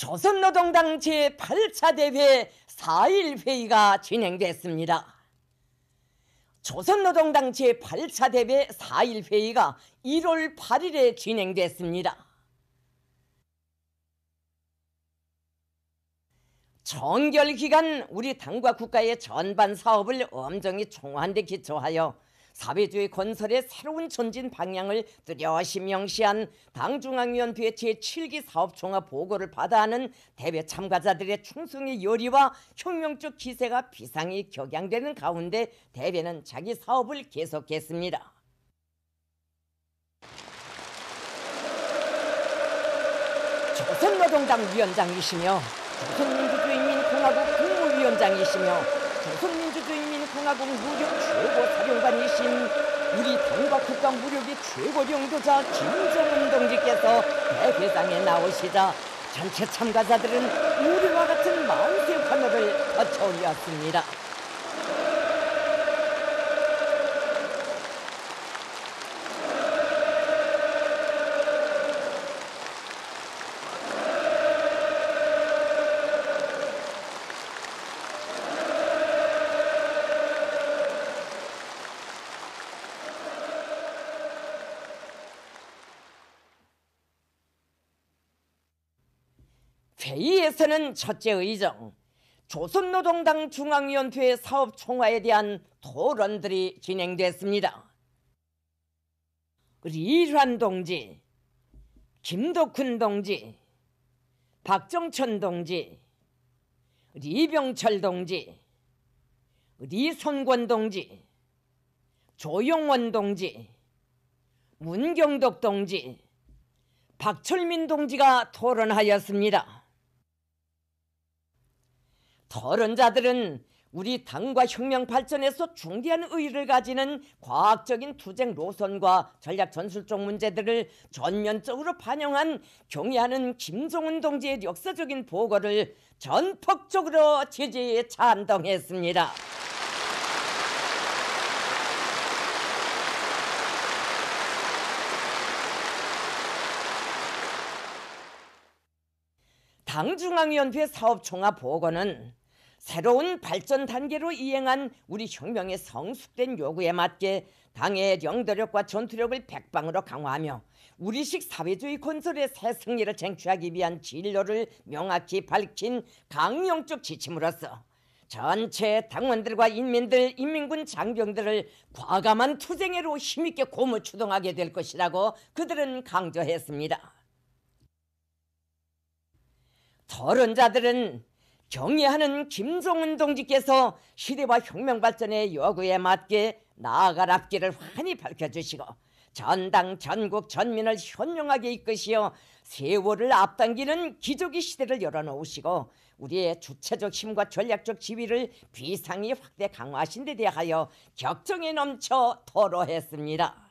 조선노동당 제8차 대회 4일 회의가 진행됐습니다. 조선노동당 제8차 대회 4일 회의가 1월 8일에 진행됐습니다. 정결 기간 우리 당과 국가의 전반 사업을 엄정히 총화한 데 기초하여 사회주의 건설의 새로운 전진 방향을 뚜렷이 명시한 당중앙위원회 제7기 사업종합 보고를 받아하는 대회 참가자들의 충성의 열의와 혁명적 기세가 비상히 격양되는 가운데 대회는 자기 사업을 계속했습니다. 조선노동당 위원장이시며 조선민주주의인민공화국 국무위원장이시며 조선민주주의인민공화국 무력 최고 사령관이신 우리 당과 국가 무력의 최고領도자 김정은 동지께서 대회장에 나오시자 전체 참가자들은 우리와 같은 마음새 환호를 거쳐 올렸습니다. 회의에서는 첫째 의정 조선노동당 중앙위원회 사업 총화에 대한 토론들이 진행됐습니다. 리환 동지, 김덕훈 동지, 박정천 동지, 리병철 동지, 리손권 동지, 조용원 동지, 문경덕 동지, 박철민 동지가 토론하였습니다. 토론자들은 우리 당과 혁명 발전에서 중대한 의의를 가지는 과학적인 투쟁 노선과 전략 전술적 문제들을 전면적으로 반영한 경의하는 김종은 동지의 역사적인 보고를 전폭적으로 지지 찬동했습니다. 당중앙위원회 사업총화 보고는 새로운 발전 단계로 이행한 우리 혁명의 성숙된 요구에 맞게 당의 영도력과 전투력을 백방으로 강화하며 우리식 사회주의 건설의 새 승리를 쟁취하기 위한 진로를 명확히 밝힌 강령적 지침으로서 전체 당원들과 인민들, 인민군 장병들을 과감한 투쟁으로 힘있게 고무 추동하게 될 것이라고 그들은 강조했습니다. 토론자들은 경의하는 김종은 동지께서 시대와 혁명 발전의 요구에 맞게 나아갈 앞길을 환히 밝혀주시고 전당 전국 전민을 현명하게 이끄시어 세월을 앞당기는 기적의 시대를 열어놓으시고 우리의 주체적 힘과 전략적 지위를 비상히 확대 강화하신 데 대하여 격정에 넘쳐 토로했습니다.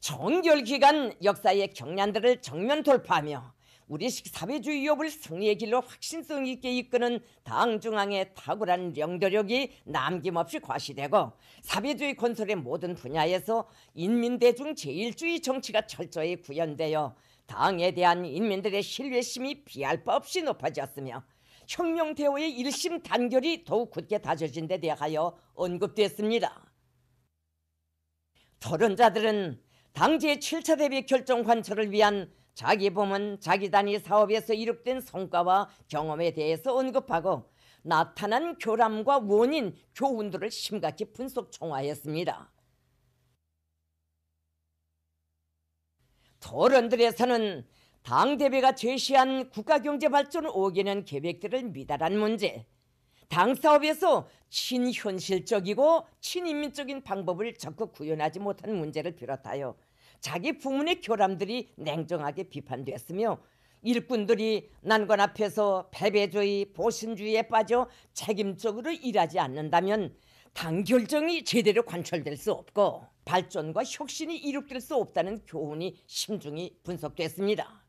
종결 기간 역사의 경련들을 정면 돌파하며 우리식 사회주의 위협을 승리의 길로 확신성 있게 이끄는 당 중앙의 탁월한 영도력이 남김없이 과시되고 사회주의 건설의 모든 분야에서 인민대중 제일주의 정치가 철저히 구현되어 당에 대한 인민들의 신뢰심이 비할 바 없이 높아졌으며 혁명대오의 일심 단결이 더욱 굳게 다져진 데 대하여 언급됐습니다. 토론자들은 당제 7차 대비 결정 관철을 위한 자기 몸은 자기 단위 사업에서 이룩된 성과와 경험에 대해서 언급하고 나타난 교람과 원인, 교훈들을 심각히 분석 총화했습니다. 토론들에서는 당 대회가 제시한 국가경제 발전 5개년 계획들을 미달한 문제, 당 사업에서 친현실적이고 친인민적인 방법을 적극 구현하지 못한 문제를 비롯하여 자기 부문의 교람들이 냉정하게 비판됐으며 일꾼들이 난관 앞에서 패배주의, 보신주의에 빠져 책임적으로 일하지 않는다면 당 결정이 제대로 관철될 수 없고 발전과 혁신이 이룩될 수 없다는 교훈이 심중히 분석됐습니다.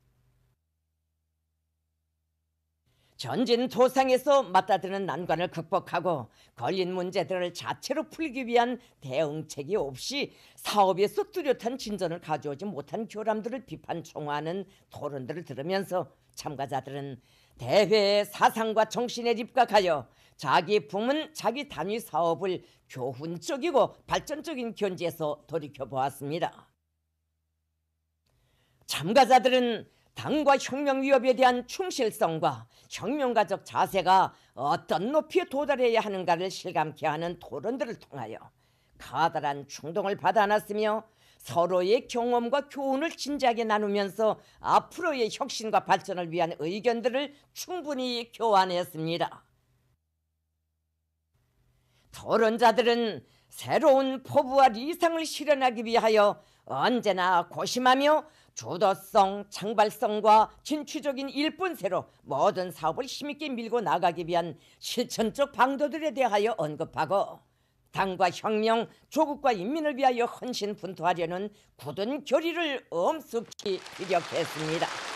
전진 도상에서 맞닥뜨는 난관을 극복하고 걸린 문제들을 자체로 풀기 위한 대응책이 없이 사업에서 뚜렷한 진전을 가져오지 못한 교람들을 비판 총화하는 토론들을 들으면서 참가자들은 대회의 사상과 정신에 입각하여 자기 부문 자기 단위 사업을 교훈적이고 발전적인 견지에서 돌이켜 보았습니다. 참가자들은 당과 혁명 위협에 대한 충실성과 혁명가적 자세가 어떤 높이에 도달해야 하는가를 실감케 하는 토론들을 통하여 커다란 충동을 받아놨으며 서로의 경험과 교훈을 진지하게 나누면서 앞으로의 혁신과 발전을 위한 의견들을 충분히 교환했습니다. 토론자들은 새로운 포부와 리상을 실현하기 위하여 언제나 고심하며 주도성, 창발성과 진취적인 일본세로 모든 사업을 힘있게 밀고 나가기 위한 실천적 방도들에 대하여 언급하고 당과 혁명, 조국과 인민을 위하여 헌신 분투하려는 굳은 결의를 엄숙히 피력했습니다.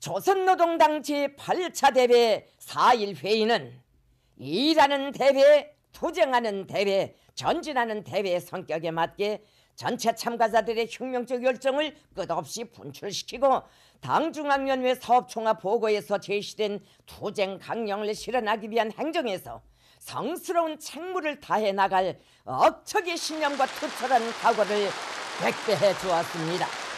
조선노동당 제8차 대회 4일 회의는 일하는 대회, 투쟁하는 대회, 전진하는 대회의 성격에 맞게 전체 참가자들의 혁명적 열정을 끝없이 분출시키고 당중앙연회 사업총합 보고에서 제시된 투쟁 강령을 실현하기 위한 행정에서 성스러운 책무를 다해 나갈 억척의 신념과 투철한 각오를 백배해 주었습니다.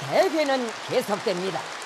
대회는 계속됩니다.